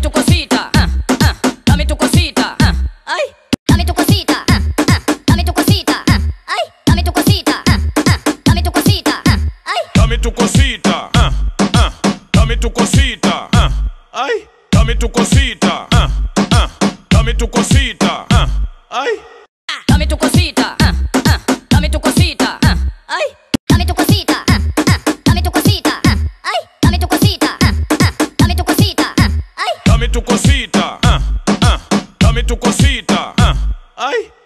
dame tu cosita, ah, ah, dame tu cosita, ah, ay, Dame tu cosita, ah, ah, dame tu cosita, ah, ay, dame tu cosita, ah, ah, dame tu cosita, ah, ay. Dame tu cosita, ah, ah, dame tu cosita, ah, ay, dame tu cosita, ah, ah, dame tu cosita, ah, ay. dame tu cosita. tuko sita. Ah, ah, uh, uh, tami tuko sita. Uh. ai.